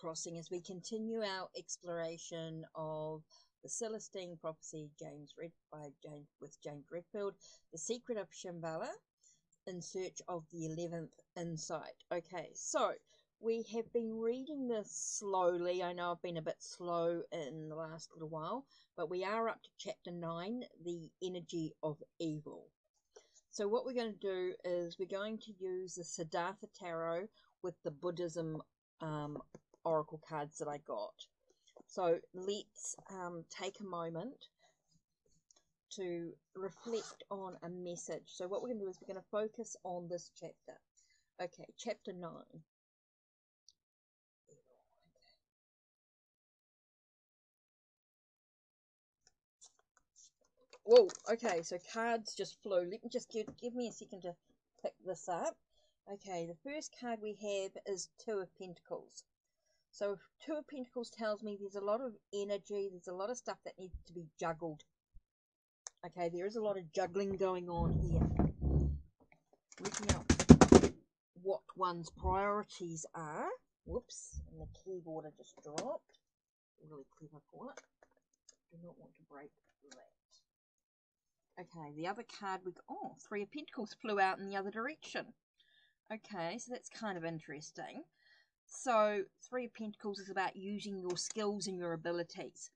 Crossing as we continue our exploration of the Celestine prophecy James Red by James with James Redfield, The Secret of Shambhala, in search of the eleventh insight. Okay, so we have been reading this slowly. I know I've been a bit slow in the last little while, but we are up to chapter nine, the energy of evil. So what we're going to do is we're going to use the Siddhartha Tarot with the Buddhism um, oracle cards that I got. So let's um, take a moment to reflect on a message. So what we're going to do is we're going to focus on this chapter. Okay, chapter 9. Whoa, okay, so cards just flew. Let me just give, give me a second to pick this up. Okay, the first card we have is Two of Pentacles. So Two of Pentacles tells me there's a lot of energy, there's a lot of stuff that needs to be juggled. Okay, there is a lot of juggling going on here. Working out what one's priorities are. Whoops, and the keyboard I just dropped. Really clever for it. Do not want to break that. Okay, the other card we got, oh, Three of Pentacles flew out in the other direction. Okay, so that's kind of interesting. So, Three of Pentacles is about using your skills and your abilities.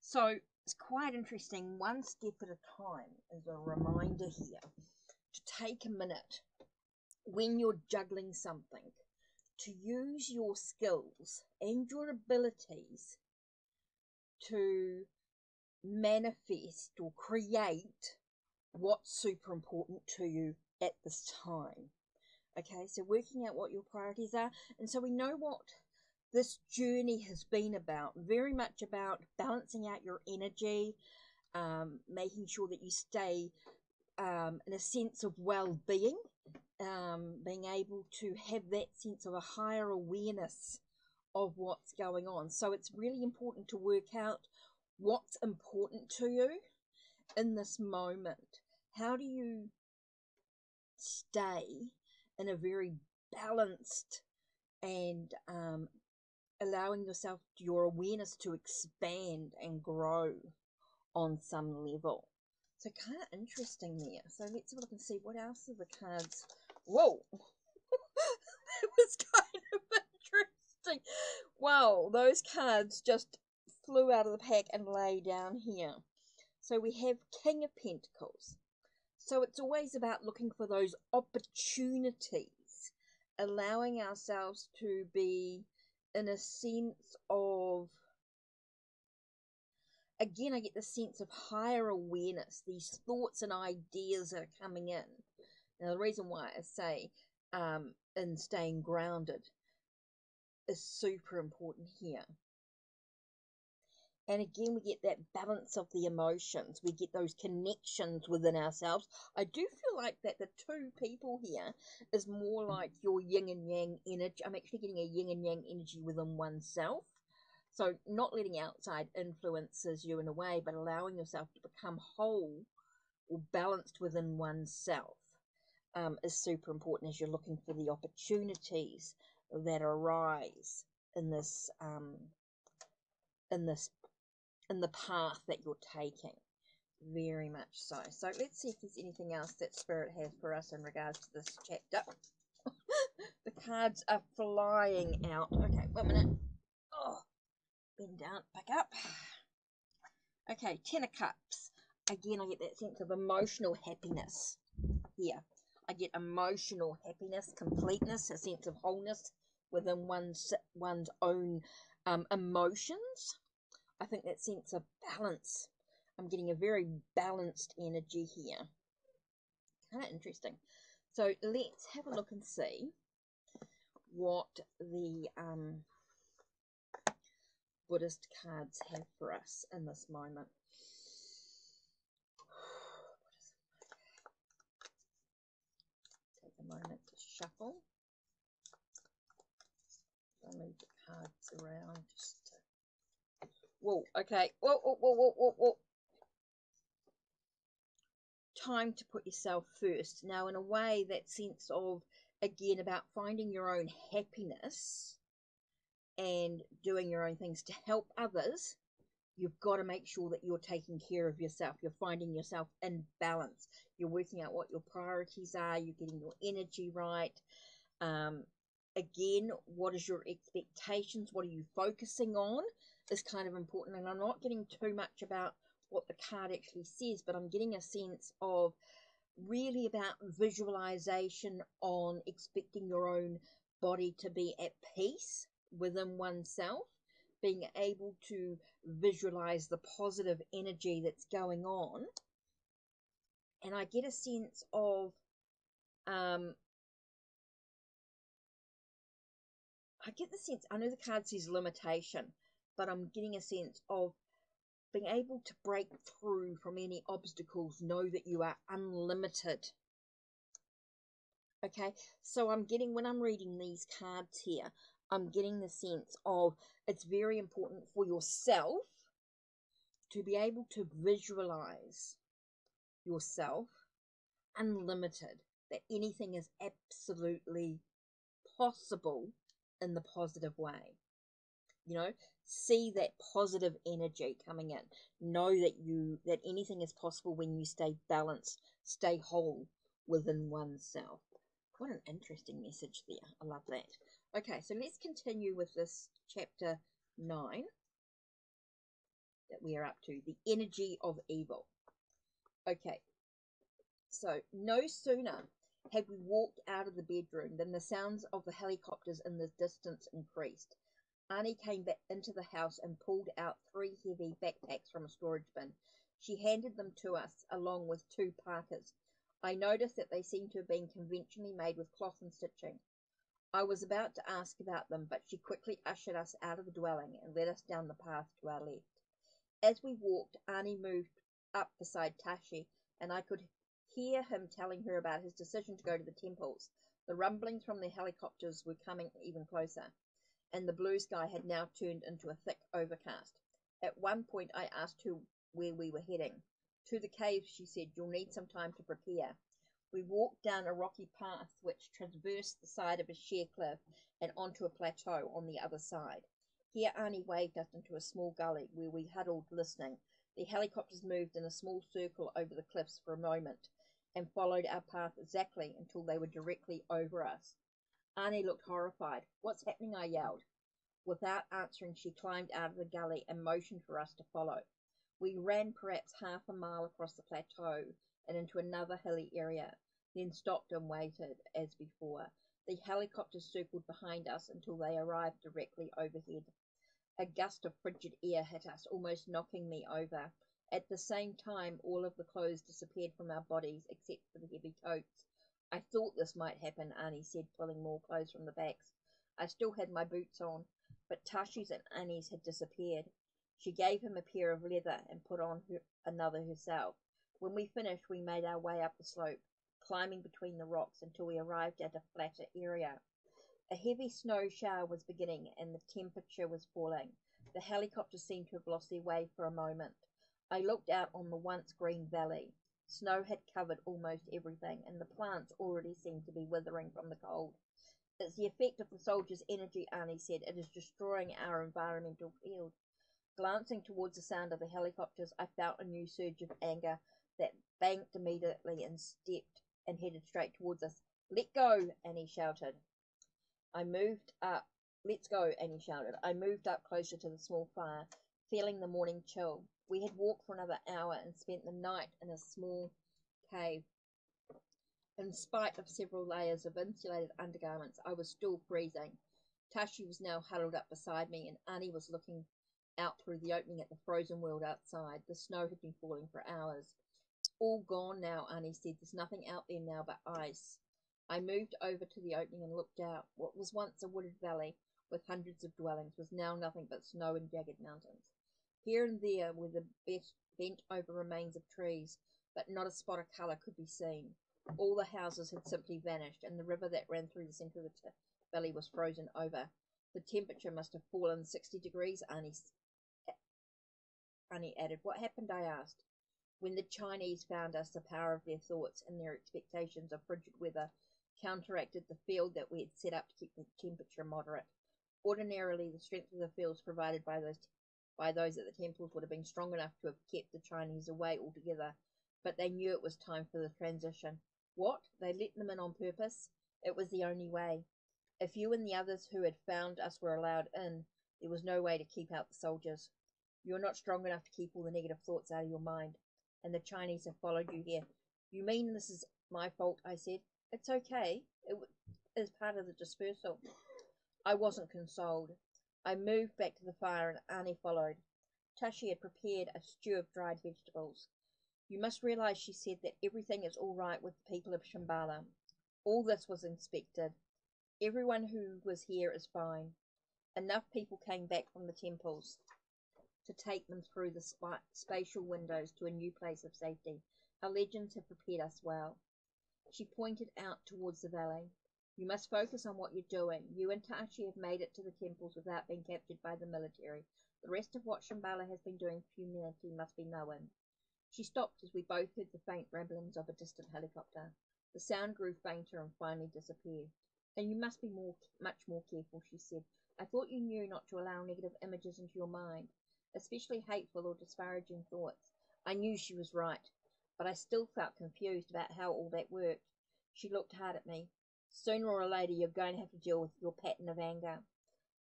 So, it's quite interesting. One step at a time is a reminder here to take a minute when you're juggling something to use your skills and your abilities to manifest or create what's super important to you at this time. Okay, so working out what your priorities are. And so we know what this journey has been about very much about balancing out your energy, um, making sure that you stay um, in a sense of well being, um, being able to have that sense of a higher awareness of what's going on. So it's really important to work out what's important to you in this moment. How do you stay in a very balanced and um, allowing yourself your awareness to expand and grow on some level. So kind of interesting there. So let's have a look and see what else are the cards. Whoa, that was kind of interesting. Wow, those cards just flew out of the pack and lay down here. So we have King of Pentacles. So it's always about looking for those opportunities, allowing ourselves to be in a sense of again I get the sense of higher awareness, these thoughts and ideas are coming in. Now the reason why I say um in staying grounded is super important here. And again, we get that balance of the emotions. We get those connections within ourselves. I do feel like that the two people here is more like your yin and yang energy. I'm actually getting a yin and yang energy within oneself. So, not letting outside influences you in a way, but allowing yourself to become whole or balanced within oneself um, is super important as you're looking for the opportunities that arise in this um, in this in the path that you're taking. Very much so. So let's see if there's anything else that Spirit has for us in regards to this chapter. the cards are flying out. Okay, one minute. Oh, bend down, back up. Okay, Ten of Cups. Again, I get that sense of emotional happiness here. I get emotional happiness, completeness, a sense of wholeness within one's one's own um, emotions. I think that sense of balance. I'm getting a very balanced energy here. Kind of interesting. So let's have a look and see what the um, Buddhist cards have for us in this moment. Take a moment to shuffle. I'll move the cards around just Whoa, okay. Whoa, whoa, whoa, whoa, whoa, whoa. Time to put yourself first. Now, in a way, that sense of, again, about finding your own happiness and doing your own things to help others, you've got to make sure that you're taking care of yourself. You're finding yourself in balance. You're working out what your priorities are. You're getting your energy right. Um, again, what is your expectations? What are you focusing on? Is kind of important. And I'm not getting too much about what the card actually says, but I'm getting a sense of really about visualization on expecting your own body to be at peace within oneself, being able to visualize the positive energy that's going on. And I get a sense of um, I get the sense, I know the card says limitation, but I'm getting a sense of being able to break through from any obstacles, know that you are unlimited. Okay, so I'm getting, when I'm reading these cards here, I'm getting the sense of it's very important for yourself to be able to visualize yourself unlimited, that anything is absolutely possible in the positive way. You know, see that positive energy coming in. Know that you that anything is possible when you stay balanced, stay whole within oneself. What an interesting message there. I love that. Okay, so let's continue with this chapter 9 that we are up to the energy of evil. Okay, so no sooner had we walked out of the bedroom than the sounds of the helicopters in the distance increased. Ani came back into the house and pulled out three heavy backpacks from a storage bin. She handed them to us, along with two parkas. I noticed that they seemed to have been conventionally made with cloth and stitching. I was about to ask about them, but she quickly ushered us out of the dwelling and led us down the path to our left. As we walked, Ani moved up beside Tashi, and I could hear him telling her about his decision to go to the temples. The rumblings from the helicopters were coming even closer, and the blue sky had now turned into a thick overcast. At one point, I asked her where we were heading. To the caves, she said. You'll need some time to prepare. We walked down a rocky path which traversed the side of a sheer cliff and onto a plateau on the other side. Here Ani waved us into a small gully where we huddled listening. The helicopters moved in a small circle over the cliffs for a moment and followed our path exactly until they were directly over us. Ani looked horrified. What's happening? I yelled. Without answering, she climbed out of the gully and motioned for us to follow. We ran perhaps half a mile across the plateau and into another hilly area, then stopped and waited as before. The helicopters circled behind us until they arrived directly overhead. A gust of frigid air hit us, almost knocking me over. At the same time, all of the clothes disappeared from our bodies except for the heavy coats. I thought this might happen, Ani said, pulling more clothes from the backs. I still had my boots on, but Tashi's and Ani's had disappeared. She gave him a pair of leather and put on her, another herself. When we finished, we made our way up the slope, climbing between the rocks until we arrived at a flatter area. A heavy snow shower was beginning and the temperature was falling. The helicopters seemed to have lost their way for a moment. I looked out on the once green valley. Snow had covered almost everything, and the plants already seemed to be withering from the cold. It's the effect of the soldiers' energy, Ani said. It is destroying our environmental field. Glancing towards the sound of the helicopters, I felt a new surge of anger that banked immediately and stepped and headed straight towards us. Let go, Ani shouted. I moved up. Let's go, Ani shouted. I moved up closer to the small fire, feeling the morning chill. We had walked for another hour and spent the night in a small cave. In spite of several layers of insulated undergarments, I was still freezing. Tashi was now huddled up beside me, and Ani was looking out through the opening at the frozen world outside. The snow had been falling for hours. All gone now, Ani said. There's nothing out there now but ice. I moved over to the opening and looked out. What was once a wooded valley with hundreds of dwellings was now nothing but snow and jagged mountains. Here and there were the bent over remains of trees, but not a spot of colour could be seen. All the houses had simply vanished, and the river that ran through the centre of the valley was frozen over. The temperature must have fallen sixty degrees, Ani, Ani added. What happened? I asked. When the Chinese found us, the power of their thoughts and their expectations of frigid weather counteracted the field that we had set up to keep the temperature moderate. Ordinarily, the strength of the fields provided by those by those at the temples would have been strong enough to have kept the Chinese away altogether, but they knew it was time for the transition. What? They let them in on purpose? It was the only way. If you and the others who had found us were allowed in, there was no way to keep out the soldiers. You're not strong enough to keep all the negative thoughts out of your mind, and the Chinese have followed you here. You mean this is my fault? I said. It's okay. It is part of the dispersal. I wasn't consoled. I moved back to the fire and Ani followed. Tashi had prepared a stew of dried vegetables. You must realize, she said, that everything is all right with the people of Shambhala. All this was inspected. Everyone who was here is fine. Enough people came back from the temples to take them through the sp- spatial windows to a new place of safety. Our legends have prepared us well. She pointed out towards the valley. You must focus on what you're doing. You and Tashi have made it to the temples without being captured by the military. The rest of what Shambhala has been doing for humanity must be known. She stopped as we both heard the faint ramblings of a distant helicopter. The sound grew fainter and finally disappeared. And you must be more, much more careful, she said. I thought you knew not to allow negative images into your mind, especially hateful or disparaging thoughts. I knew she was right, but I still felt confused about how all that worked. She looked hard at me. Sooner or later, you're going to have to deal with your pattern of anger.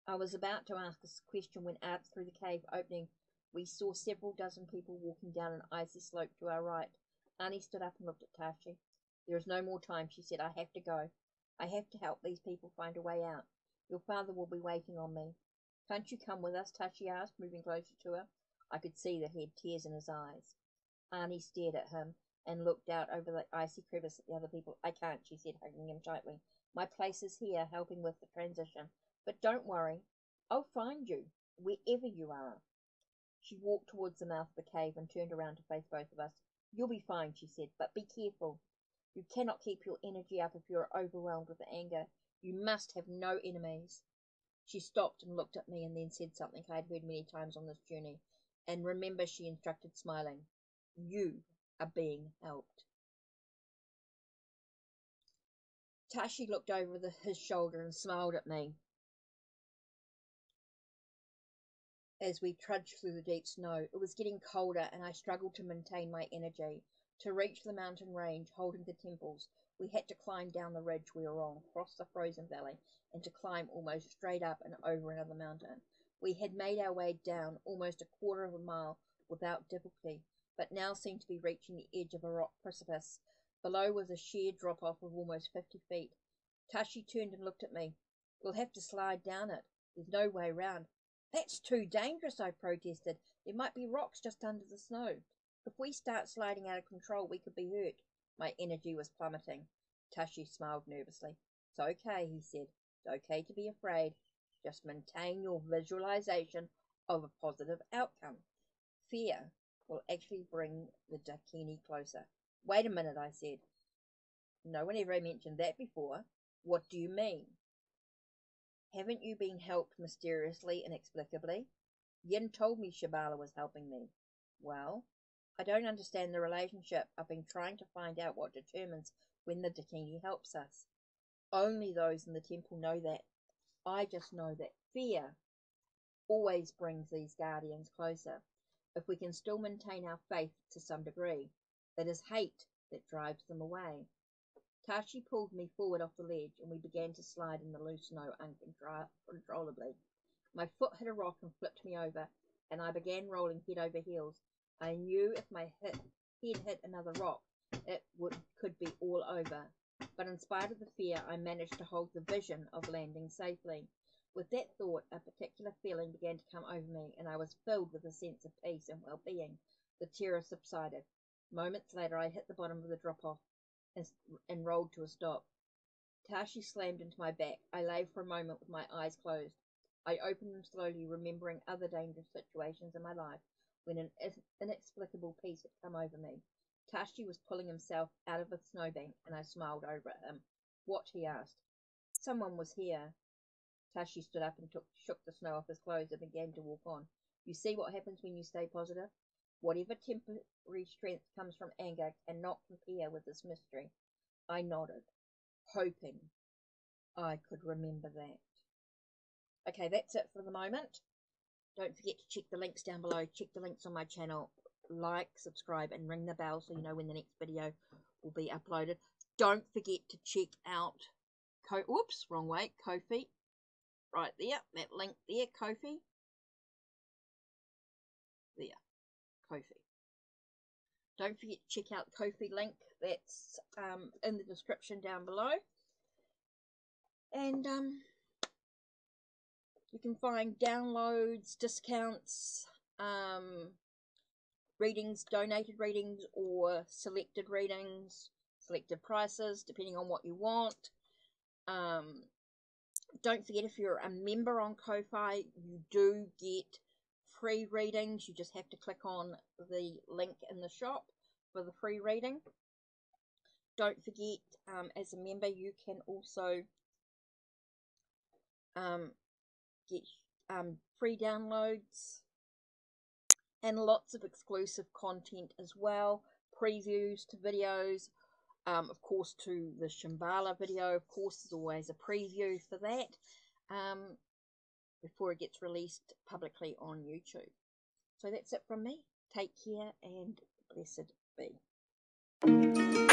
I was about to ask a question when out through the cave opening, we saw several dozen people walking down an icy slope to our right. Ani stood up and looked at Tashi. There is no more time, she said. I have to go. I have to help these people find a way out. Your father will be waiting on me. Can't you come with us? Tashi asked, moving closer to her. I could see that he had tears in his eyes. Ani stared at him and looked out over the icy crevice at the other people. I can't, she said, hugging him tightly. My place is here, helping with the transition. But don't worry. I'll find you, wherever you are. She walked towards the mouth of the cave and turned around to face both of us. You'll be fine, she said, but be careful. You cannot keep your energy up if you are overwhelmed with anger. You must have no enemies. She stopped and looked at me and then said something I had heard many times on this journey. And remember, she instructed, smiling, you are being helped. Tashi looked over the, his shoulder and smiled at me as we trudged through the deep snow. It was getting colder, and I struggled to maintain my energy. To reach the mountain range holding the temples, we had to climb down the ridge we were on, cross the frozen valley, and to climb almost straight up and over another mountain. We had made our way down almost a quarter of a mile without difficulty, but now seemed to be reaching the edge of a rock precipice. Below was a sheer drop off of almost fifty feet. Tashi turned and looked at me. We'll have to slide down it. There's no way round. That's too dangerous, I protested. There might be rocks just under the snow. If we start sliding out of control, we could be hurt. My energy was plummeting. Tashi smiled nervously. It's okay, he said. It's okay to be afraid. Just maintain your visualization of a positive outcome. Fear will actually bring the Dakini closer. Wait a minute, I said. No one ever mentioned that before. What do you mean? Haven't you been helped mysteriously, inexplicably? Yin told me Shambhala was helping me. Well, I don't understand the relationship. I've been trying to find out what determines when the Dakini helps us. Only those in the temple know that. I just know that fear always brings these guardians closer if we can still maintain our faith to some degree. It is hate that drives them away. Tashi pulled me forward off the ledge, and we began to slide in the loose snow uncontrollably. My foot hit a rock and flipped me over, and I began rolling head over heels. I knew if my hit, head hit another rock, it would could be all over. But in spite of the fear, I managed to hold the vision of landing safely. With that thought, a particular feeling began to come over me, and I was filled with a sense of peace and well-being. The terror subsided. Moments later, I hit the bottom of the drop-off and, and rolled to a stop. Tashi slammed into my back. I lay for a moment with my eyes closed. I opened them slowly, remembering other dangerous situations in my life when an inexplicable peace had come over me. Tashi was pulling himself out of a snowbank, and I smiled over at him. What? he asked. Someone was here. Tashi stood up and took, shook the snow off his clothes and began to walk on. You see what happens when you stay positive? Whatever temporary strength comes from anger cannot compare with this mystery. I nodded, hoping I could remember that. Okay, that's it for the moment. Don't forget to check the links down below. Check the links on my channel. Like, subscribe, and ring the bell so you know when the next video will be uploaded. Don't forget to check out Ko whoops, wrong way, Ko-fi. Right there, that link there, Ko-fi. There, Ko-fi. Don't forget to check out Ko-fi link. That's um, in the description down below. And um, you can find downloads, discounts, um, readings, donated readings, or selected readings, selected prices, depending on what you want. Um, don't forget if you're a member on Ko-Fi, you do get free readings. You just have to click on the link in the shop for the free reading. Don't forget, um, as a member, you can also um, get um, free downloads and lots of exclusive content as well. Previews to videos, um, of course, to the Shambhala video. Of course, there's always a preview for that um, before it gets released publicly on YouTube. So that's it from me. Take care and blessed be.